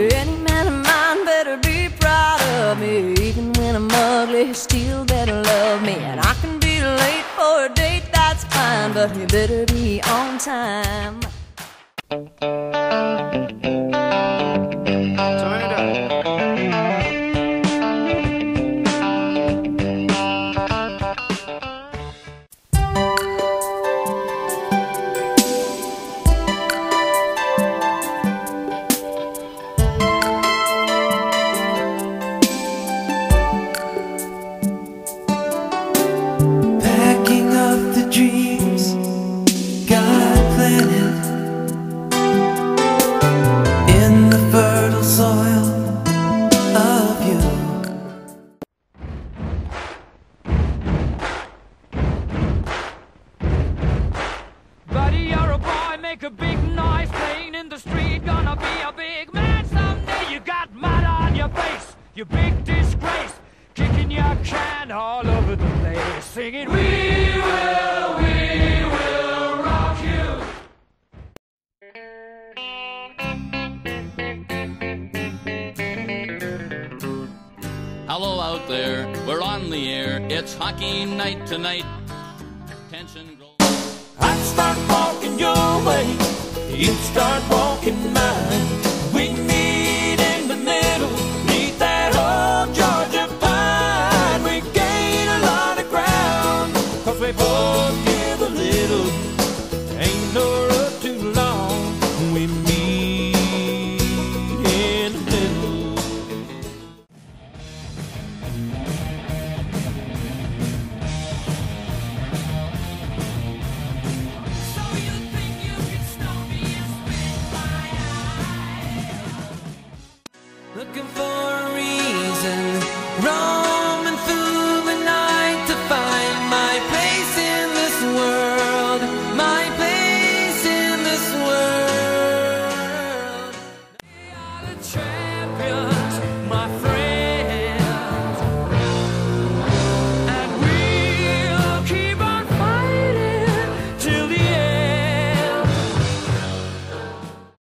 Any man of mine better be proud of me. Even when I'm ugly, he still better love me. And I can be late for a date, that's fine, but he better be on time. Make a big noise playing in the street. Gonna be a big man someday. You got mud on your face, you big disgrace. Kicking your can all over the place. Singing, We will, we will rock you. Hello out there, we're on the air. It's hockey night tonight. Tension. I'd start walking your way, you'd start walking mine. We meet in the middle, meet that old Georgia pine. We gain a lot of ground, cause we both give a little. church.